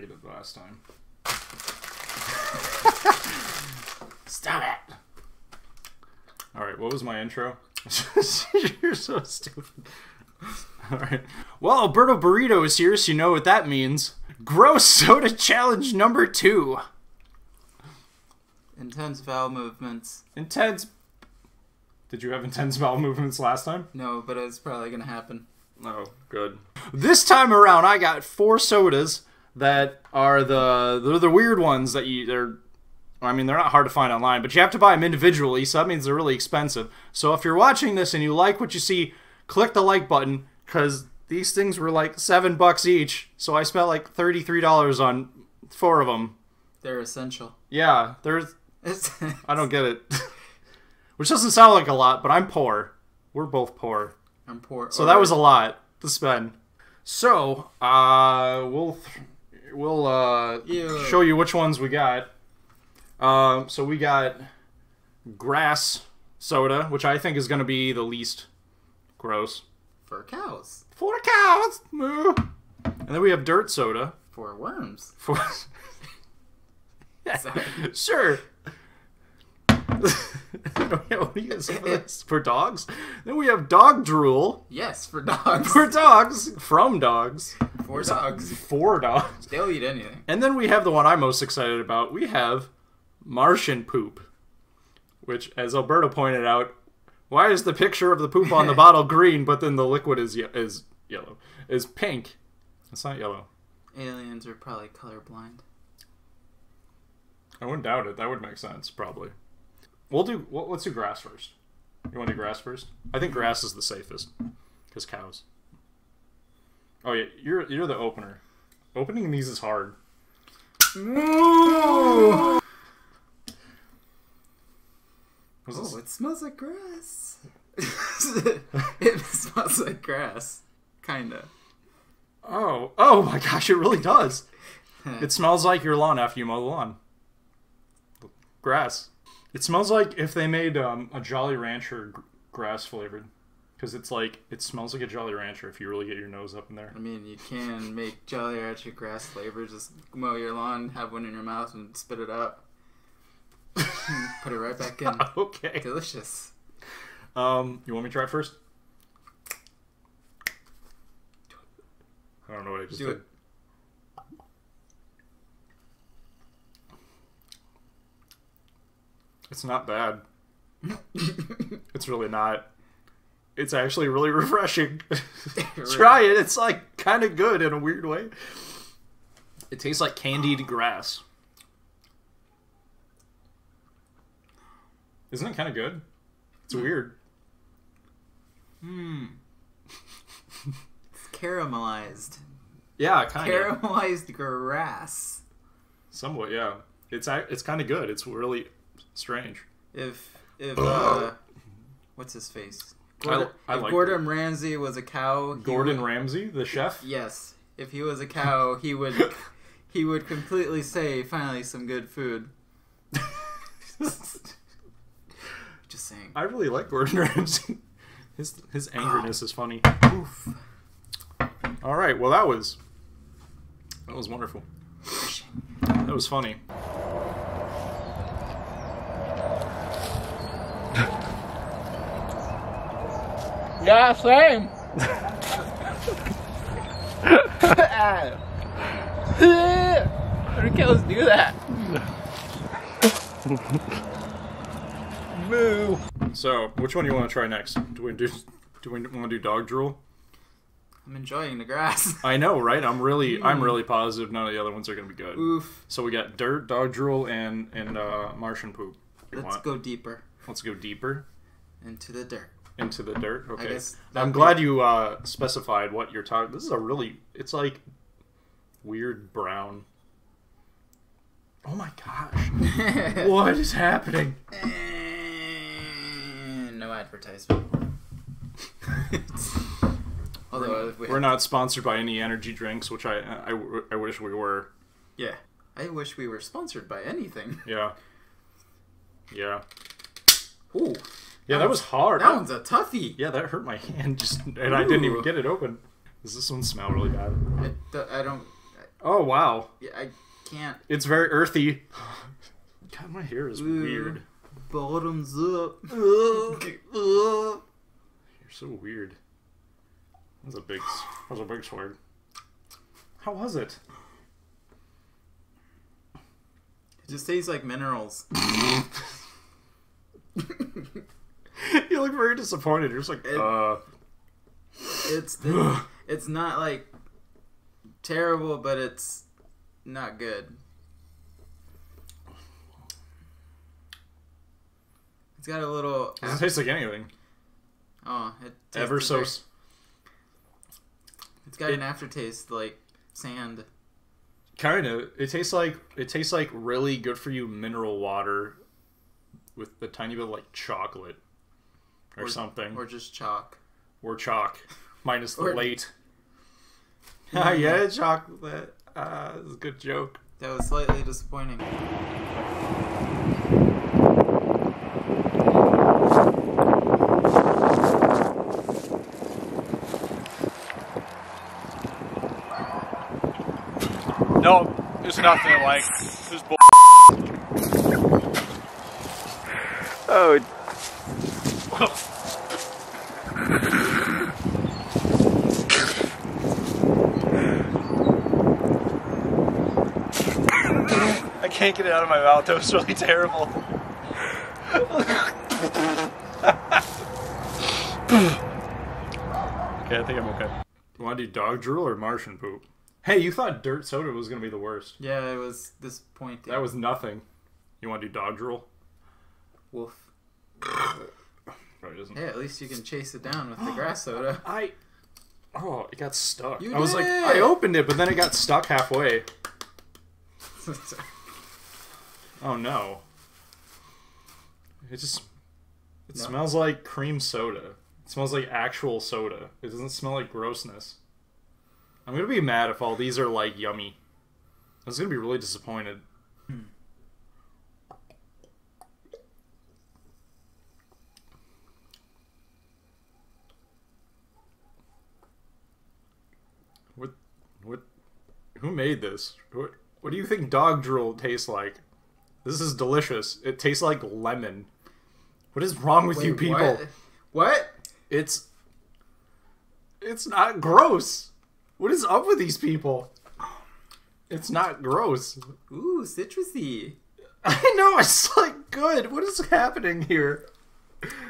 like I did last time. Stop it! Alright, what was my intro? You're so stupid. Alright. Well, Alberto Burrito is here, so you know what that means. Gross Soda Challenge number two. Intense vowel movements. Intense. Did you have intense vowel movements last time? No, but it's probably gonna happen. Oh, good. This time around, I got four sodas that are the they're the weird ones that you they're. I mean, they're not hard to find online, but you have to buy them individually, so that means they're really expensive. So if you're watching this and you like what you see, click the like button because these things were like seven bucks each. So I spent like thirty three dollars on four of them. They're essential. Yeah, there's. I don't get it. Which doesn't sound like a lot, but I'm poor. We're both poor. I'm poor. So that was a lot to spend. So, uh, we'll we'll uh, Ew. show you which ones we got. Um, so we got grass soda, which I think is going to be the least gross. for cows. For cows, moo. And then we have dirt soda. For worms. For sure. what do you guys for this? For dogs? Then we have dog drool. Yes, for dogs. For dogs. From dogs. For dogs. For dogs. They'll eat anything. And then we have the one I'm most excited about. We have Martian poop, which, as Alberto pointed out, why is the picture of the poop on the bottle green, but then the liquid is ye- is yellow, is pink? It's not yellow. Aliens are probably colorblind. I wouldn't doubt it. That would make sense, probably. We'll do. Well, let's do grass first. You want to do grass first? I think grass is the safest, because cows. Oh yeah, you're you're the opener. Opening these is hard. Oh, it smells like grass. it smells like grass. Kinda. Oh, oh my gosh, it really does. it smells like your lawn after you mow the lawn. Grass. It smells like if they made um, a Jolly Rancher grass flavored. Because it's like, it smells like a Jolly Rancher if you really get your nose up in there. I mean, you can make Jolly Rancher grass flavor. Just mow your lawn, have one in your mouth, and spit it out. Put it right back in. okay. Delicious. Um, you want me to try it first? I don't know what I just Do did. it. It's not bad. it's really not. It's actually really refreshing. Try it. It's like kind of good in a weird way. It tastes like candied grass. Isn't it kind of good? It's weird. Hmm. It's caramelized. Yeah, kind of. Caramelized grass. Somewhat, yeah. It's it's kind of good. It's really strange. If if uh, what's his face? Gordon, I if like Gordon Ramsay was a cow, Gordon would- Ramsay, the chef. Yes, if he was a cow, he would he would completely say, "Finally, some good food." Just saying. I really like Gordon Ramsay. His his angriness is funny. Oof. All right, well that was that was wonderful. That was funny. Yeah, same. How do cows do that? Moo. So, which one do you want to try next? Do we do do we want to do dog drool? I'm enjoying the grass. I know, right? I'm really I'm really positive none of the other ones are gonna be good. Oof. So we got dirt, dog drool, and and uh, Martian poop. Let's want- go deeper Let's go deeper into the dirt. Into the dirt. Okay. I'm glad you uh, specified what you're talking. This is a really. It's like weird brown. Oh my gosh! what is happening? And no advertisement. Although we We're not sponsored by any energy drinks, which I I, I wish we were. yeah, I wish we were sponsored by anything. Yeah. Yeah. Ooh, Yeah, that was hard. that one's a toughie. Yeah, that hurt my hand just, and I didn't even get it open. Does this one smell really bad? I don't. Oh wow, Yeah, I can't. it's very earthy. God, my hair is Ooh. weird. Bottoms up. You're so weird. That was a big, that was a big sword. How was it? It just tastes like minerals. you look very disappointed. You're just like, It- uh, It's it's, it's not like terrible, but it's not good. It's got a little. doesn't taste like anything. Oh, it tastes Ever so. very- It's got it- an aftertaste like sand. Kind of. It tastes like it tastes like really good for you mineral water with a tiny bit of like chocolate or, Or- something or just chalk. or chalk minus the or- late. Ah, yeah, chocolate. Ah, that's a good joke. That was slightly disappointing. No, there's nothing like. This bull. Oh, I can't get it out of my mouth. That was really terrible. okay, I think I'm okay. You want to do dog drool or Martian poop? Hey, you thought dirt soda was gonna be the worst. Yeah, it was disappointing. That was nothing. You want to do dog drool? wolf. Probably doesn't. Hey, at least you can chase it down with the grass soda. I. Oh, it got stuck. You I was like, I opened it, but then it got stuck halfway. Oh no. It just. It No. smells like cream soda. It smells like actual soda. It doesn't smell like grossness. I'm gonna be mad if all these are like yummy. I was gonna be really disappointed. Hmm. What? What? Who made this? What? What do you think dog drool tastes like? This is delicious. It tastes like lemon. What is wrong with you people? What? what? It's it's not gross. What is up with these people? It's not gross. Ooh, citrusy. I know it's like good. What is happening here?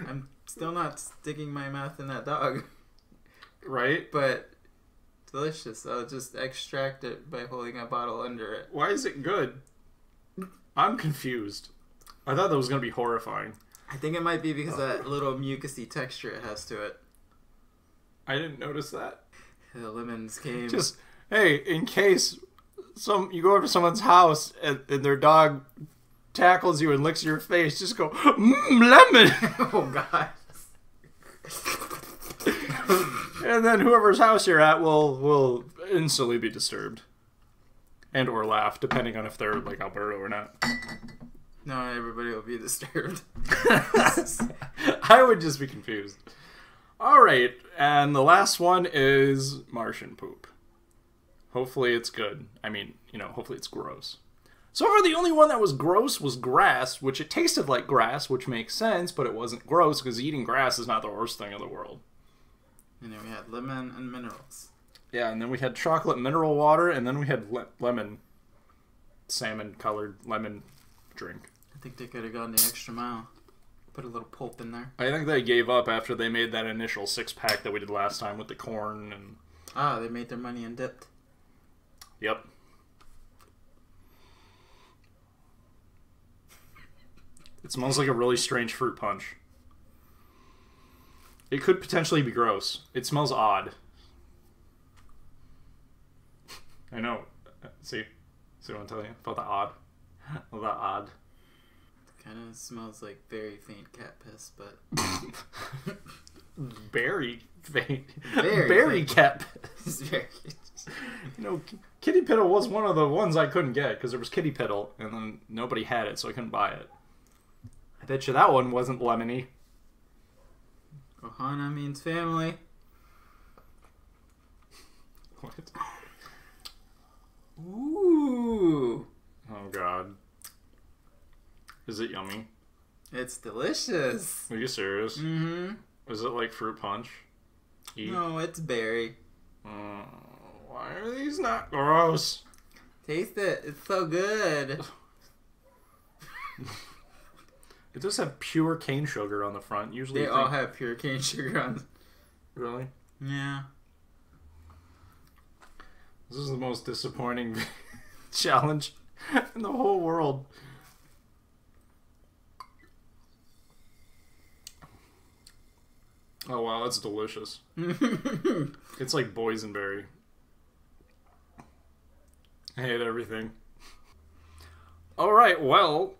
I'm still not sticking my mouth in that dog, Right? but delicious. I'll just extract it by holding a bottle under it. Why is it good? I'm confused. I thought that was gonna be horrifying. I think it might be because of that little mucusy texture it has to it. I didn't notice that. The lemons came. Just hey, in case some you go over to someone's house and, and their dog tackles you and licks your face, just go mmm, lemon. oh god. and then whoever's house you're at will will instantly be disturbed. And or laugh depending on if they're like alberto or not. No, everybody will be disturbed. i would just be confused. All right and the last one is martian poop. Hopefully it's good. I mean you know hopefully it's gross. So far the only one that was gross was grass which it tasted like grass which makes sense but it wasn't gross because eating grass is not the worst thing in the world And then we had lemon and minerals. Yeah, and then we had chocolate mineral water, and then we had le- lemon, salmon colored lemon drink. I think they could have gone the extra mile. Put a little pulp in there. I think they gave up after they made that initial six pack that we did last time with the corn and. Ah, they made their money and dipped. Yep. It smells like a really strange fruit punch. It could potentially be gross. It smells odd. I know. See? See what I'm telling you? Felt that odd. Felt that odd. Kind of smells like very faint cat piss, but very faint. Very faint. cat. piss. very. You know, Kitty Piddle was one of the ones I couldn't get because there was Kitty Piddle and then nobody had it, so I couldn't buy it. I bet you that one wasn't lemony. Ohana means family. What? Ooh. Oh god. Is it yummy? It's delicious. Are you serious? Mm-hmm. Is it like fruit punch? Eat. No, it's berry. Uh, why are these not gross? Taste it. It's so good. It does have pure cane sugar on the front. Usually, They all think- have pure cane sugar on. really. Yeah. This is the most disappointing challenge in the whole world. Oh wow, that's delicious. It's like boysenberry. I hate everything. All right, well,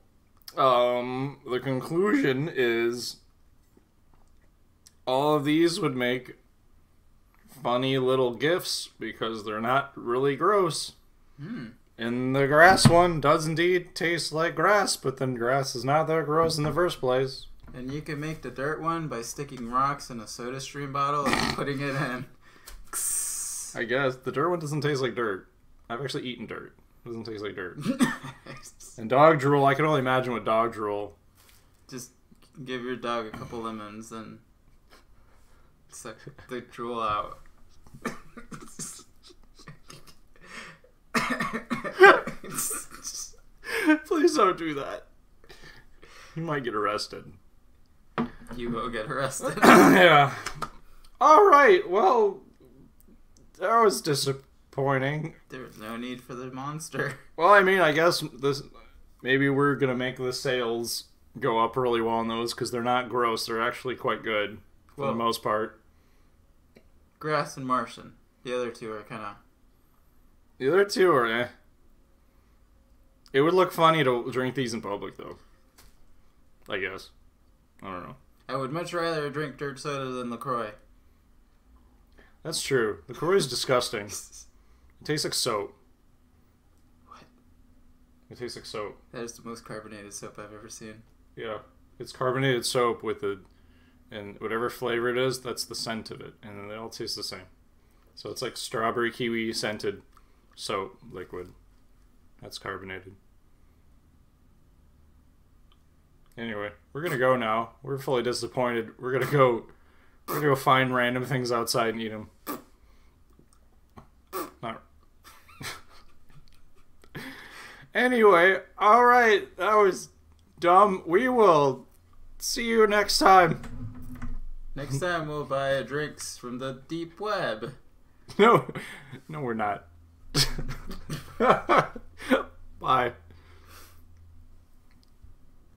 um, the conclusion is all of these would make funny little gifts because they're not really gross. And the grass one does indeed taste like grass, but then grass is not that gross in the first place. and you can make the dirt one by sticking rocks in a soda stream bottle and putting it in. I guess the dirt one doesn't taste like dirt. I've actually eaten dirt. It doesn't taste like dirt. And dog drool, I can only imagine what dog drool. Just give your dog a couple lemons and suck the drool out. Please don't do that. You might get arrested. you will get arrested. yeah. All right. Well, that was disappointing. There was no need for the monster. Well, I mean, I guess this maybe we're gonna make the sales go up really well on those because they're not gross. They're actually quite good for Well- the most part. Grass and Martian. The other two are kind of. The other two are eh. It would look funny to drink these in public, though. I guess. I don't know. I would much rather drink dirt soda than LaCroix. That's true. LaCroix is disgusting. It tastes like soap. It tastes like soap. That is the most carbonated soap I've ever seen. Yeah, it's carbonated soap with the, and whatever flavor it is, that's the scent of it, and they all taste the same. So it's like strawberry kiwi scented soap liquid. That's carbonated. Anyway, we're gonna go now. We're fully disappointed. We're gonna go. We're gonna go find random things outside and eat them. Not. Anyway, all right. That was dumb. We will see you next time. Next time we'll buy drinks from the deep web. No, no, we're not.